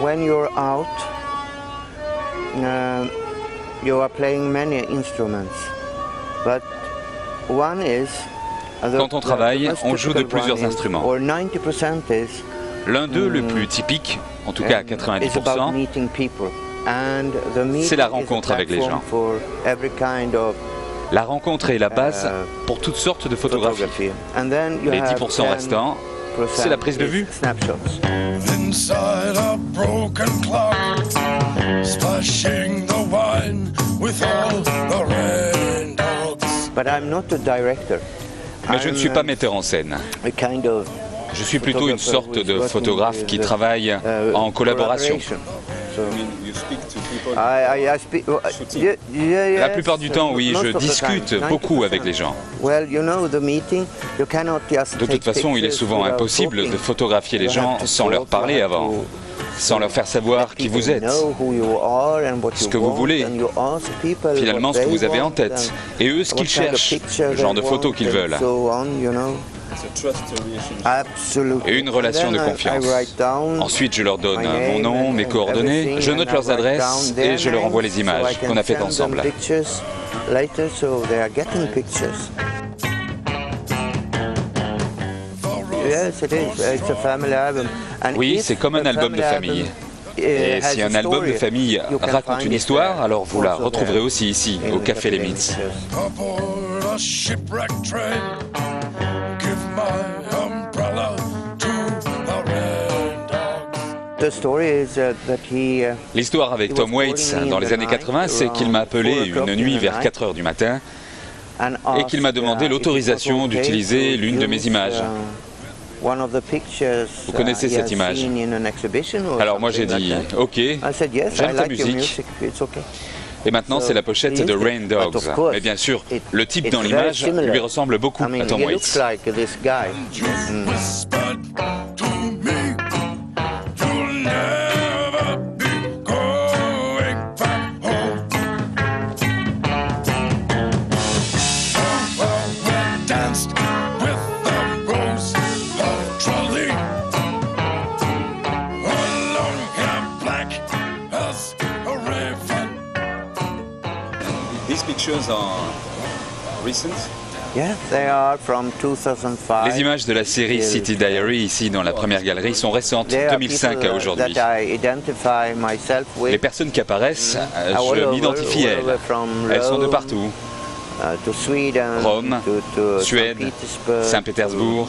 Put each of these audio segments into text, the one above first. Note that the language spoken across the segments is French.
when you're out, uh, you are playing many instruments, but one is uh, Quand on travaille, on joue de plusieurs instruments. or 90% is L'un d'eux, le plus typique, en tout cas à um, is about 90%, meeting people. And the meeting C'est la rencontre avec les gens. La rencontre est la base Euh, pour toutes sortes de photographies. Les have 10% restants, 10% c'est la prise de vue. Snapshots. Inside a broken clock, splashing the wine with all the rain dogs. But I'm not a director. mais je ne suis pas uh, metteur en scène. Je suis plutôt une sorte de photographe qui travaille uh, en collaboration. Collaboration. So, I, I, I speak, yeah, yeah, La plupart du temps, oui, most je discute beaucoup 90%. avec les gens. Well, you know, the meeting, you cannot just De toute façon, il est souvent impossible de photographier les gens sans leur parler avant, to sans leur faire savoir qui vous êtes, ce you que vous voulez, finalement ce que vous avez en tête, et eux ce qu'ils cherchent, le genre de photos qu'ils veulent. so on, you know. Et une relation de confiance. write down Ensuite, je leur donne mon nom, and mes coordonnées, je note leurs adresses et je leur envoie les images qu'on a faites send them ensemble. pictures later, so they are getting pictures. Yes, it is. It's a family album. And Oui, c'est comme un a album de famille. album, uh, Et has si a un album de story, famille raconte find une it histoire, alors vous la retrouverez aussi ici, au the Café Les L'histoire avec Tom Waits dans les années 80, c'est qu'il m'a appelé une nuit vers 4 heures du matin and Et qu'il m'a asked, demandé uh, l'autorisation d'utiliser to l'une de mes images. uh, one of the pictures, Vous connaissez uh, cette image. seen in an exhibition or Alors moi j'ai something dit ok, I said yes, I j'aime ta musique. music, it's okay. Et maintenant c'est la pochette de Rain Dogs. Mais bien sûr, le type dans l'image lui ressemble beaucoup à Tom Waits. These pictures are recent. Yeah, they are from 2005. Les images de la série City Diary ici dans la première galerie sont récentes, They are 2005 people, à aujourd'hui. Les personnes qui apparaissent, euh, all je m'identifie elles. Elles sont de partout. uh, Rome, Suède, Saint-Pétersbourg,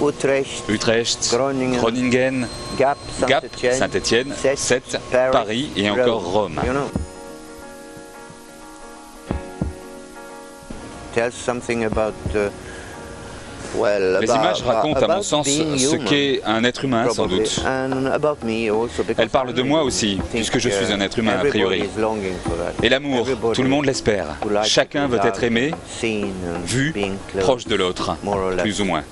Utrecht, Utrecht, Groningen, Gap, Saint-Étienne, Sète, Paris et encore Rome. Tells something about, uh, well, Les about- images racontent, à mon sens, ce qu'est un être humain, sans doute. and about me also, because Elles parlent de moi aussi, puisque je suis uh, un être humain, a priori. Et l'amour, tout le monde l'espère. Chacun be veut être aimé, vu, proche de l'autre, plus ou moins.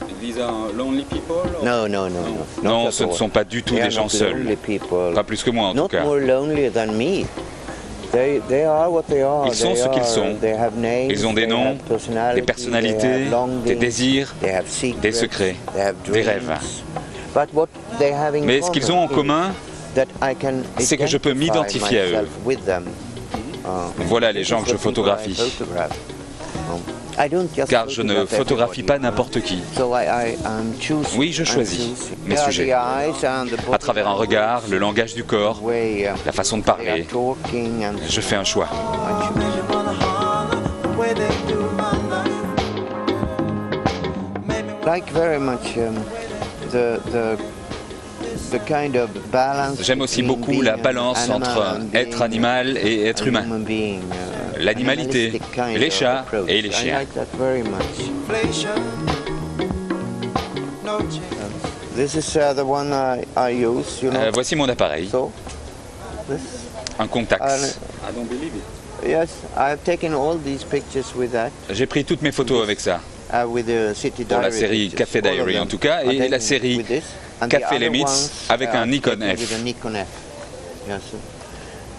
No, no, no, no. not Non, ce ne sont pas du tout des gens seuls. Pas plus que moi en tout cas. Ils sont ce qu'ils sont. Ils ont des noms, des personnalités, des désirs, des secrets, des rêves. Mais ce qu'ils ont en commun, c'est que je peux m'identifier à eux. Voilà les gens que je photographie. Car je ne photograph photographie pas n'importe qui. Oui, je choisis mes sujets. À travers un regard, le langage du corps, uh, la façon de parler, je fais un choix. Um, J'aime aussi beaucoup la an balance entre être animal et être humain. Uh, L'animalité, les chats et les I chiens. like that very much. This is uh, the one I, I use, you know? Euh, voici mon appareil, un Contax. Uh, yes, I've taken all these pictures with that, J'ai pris toutes mes photos avec ça. uh, with the City Pour la Diary série Café Diary, en tout cas, et la série Café Limits avec are un Nikon F.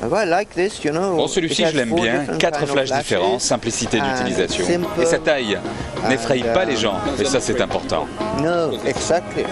Bon, it celui-ci, je l'aime bien. Quatre flashs différents, simplicité d'utilisation. Et sa taille n'effraie and, pas les uh, gens, et ça c'est important. No, exactly.